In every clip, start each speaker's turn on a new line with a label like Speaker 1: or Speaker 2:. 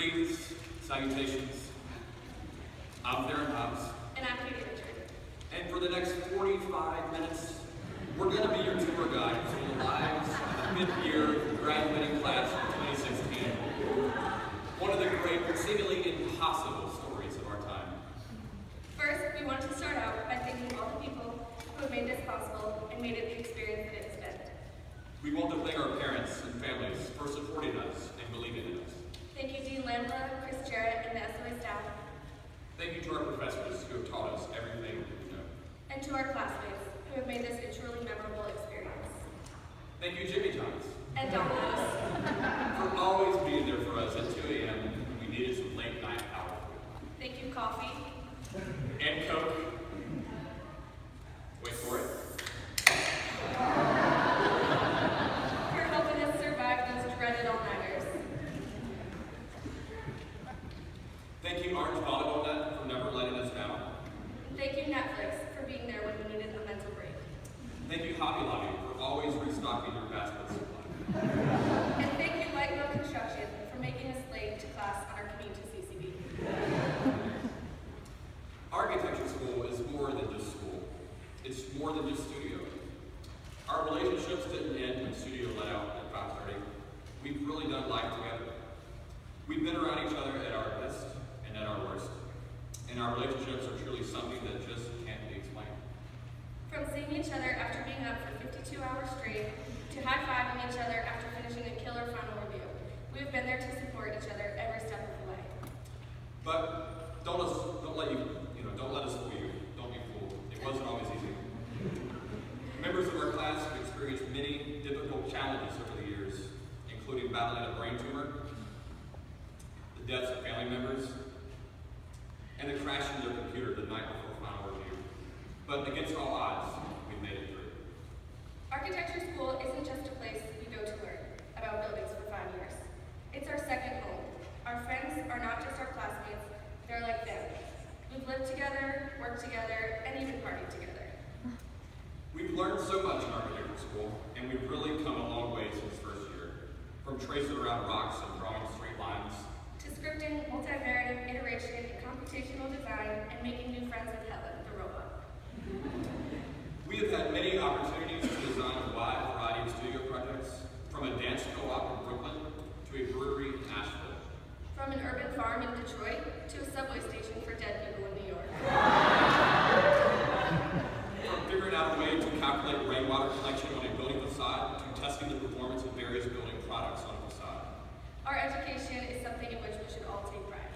Speaker 1: Greetings, salutations. I'm Theron Hobbs,
Speaker 2: And I'm Katie Richard.
Speaker 1: and for the next 45 minutes, we're going to be your tour guide through the lives of the fifth year graduating class of 2016. One of the great, seemingly impossible stories of our time.
Speaker 2: First, we want to start out by thanking all the people who have made this possible and made it the experience that it has been.
Speaker 1: We want to thank our parents and families for supporting us and believing in us.
Speaker 2: Thank you, Dean Lambla, Chris Jarrett, and the SOA staff,
Speaker 1: Thank you to our professors who have taught us everything we know.
Speaker 2: and to our classmates who have made this a truly memorable experience.
Speaker 1: Thank you, Jimmy Johns,
Speaker 2: And Domino's.
Speaker 1: for always being there for us at 2 a.m. when we needed some late night power.
Speaker 2: Thank you, Coffee.
Speaker 1: And Coke. Wait for it.
Speaker 2: for helping us survive those dreaded all-nighters.
Speaker 1: Thank you, Orange Volleyball Net, for never letting us down.
Speaker 2: And thank you, Netflix, for being there when we needed a mental break.
Speaker 1: Thank you, Hobby Lobby, for always restocking your basket supply.
Speaker 2: And thank you, Lightwell Construction, for making us late to class on our commute to CCB.
Speaker 1: Architecture school is more than just school. It's more than just studio. Our relationships didn't end when studio let out at 5.30. We've really done life together. We've been around each other at our best and at our worst. And our relationships are truly something that just can't be explained.
Speaker 2: From seeing each other after being up for 52 hours straight, to high-fiving each other after finishing a killer final review, we have been there to support each other every step of the way.
Speaker 1: But don't us, don't let you, you know, don't let us fool you. Don't be fooled. It wasn't always easy. Members of our class have experienced many difficult challenges over the years, including battling a brain tumor, the deaths of family members, and the crashing of their computer the night before final review. But against all odds, we made it.
Speaker 2: Architecture school isn't just a place we go to learn about buildings for five years. It's our second home. Our friends are not just our classmates, they're like family. We've lived together, worked together, and even partied together.
Speaker 1: We've learned so much in architecture school, and we've really come a long way since first year. From tracing around rocks and drawing straight lines,
Speaker 2: To scripting, multivariate iteration, and computational design, and making new friends with Helen, the robot.
Speaker 1: We have had many opportunities to design a wide variety of studio projects, from a dance co-op in Brooklyn to a brewery in Asheville.
Speaker 2: From an urban farm in Detroit to a subway station for dead people in New York.
Speaker 1: From figuring out a way to calculate rainwater collection on a building facade to testing the performance of various building products on a facade.
Speaker 2: Our education is something in which we should all take pride.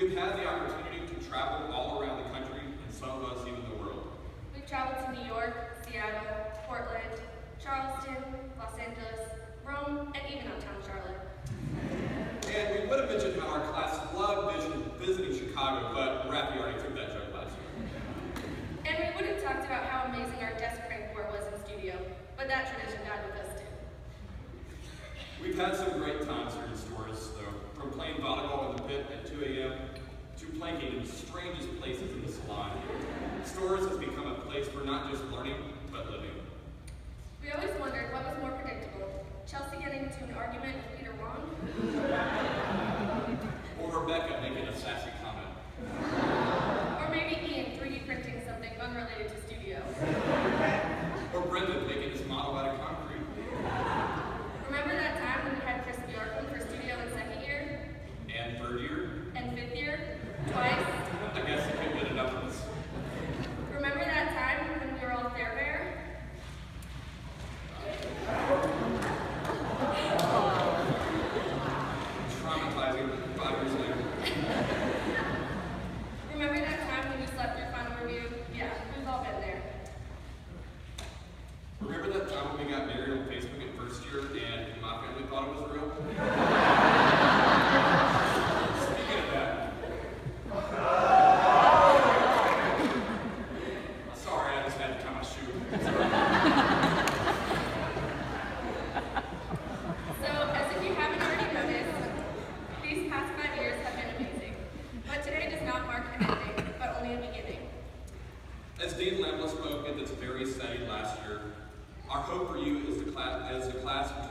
Speaker 1: We have had the opportunity to travel all around the country, and some of us even the world.
Speaker 2: We've traveled to New York, Seattle, Portland, Charleston, Los Angeles, Rome, and even uptown Charlotte.
Speaker 1: And we would have mentioned how our class loved vision- visiting Chicago, but Rafi already took that joke last year.
Speaker 2: And we would have talked about how amazing our desk crank war was in studio, but that tradition died with us too.
Speaker 1: We've had some great times here in Storrs, though, from playing volleyball in the pit at 2 a.m. to planking in the strangest places in the salon. Storrs has become a place for not just learning, but living.
Speaker 2: We always wondered what was more predictable, Chelsea getting into an argument with Peter Wong,
Speaker 1: Or Rebecca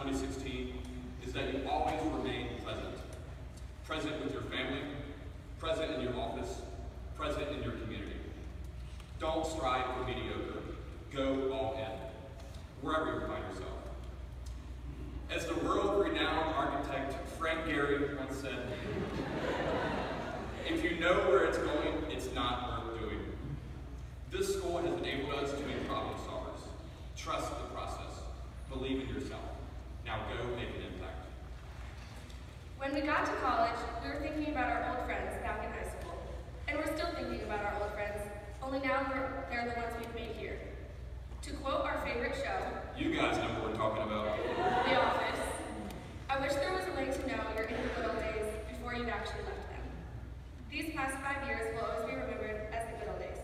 Speaker 1: 2016 is that you always remain
Speaker 2: present. Present with your family, present in your office, present in your community.
Speaker 1: Don't strive for
Speaker 2: mediocre. Go got to
Speaker 1: college, we were thinking about our old friends
Speaker 2: back in high school. And we're
Speaker 1: still thinking
Speaker 2: about our old friends, only now they're, they're the ones we've made here.
Speaker 1: To quote our favorite show, You guys know what we're talking about. The Office. I wish there was a way to know your the
Speaker 2: good old days before you've actually left them. These past five years will always be remembered as the good old days.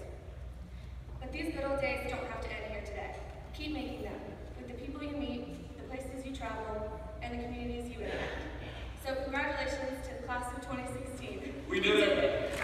Speaker 2: But these good old
Speaker 1: days don't have to end here today. Keep making them with the people you meet, the places you travel, and the communities you interact. So congratulations to the class of
Speaker 2: 2016. We
Speaker 1: did, it.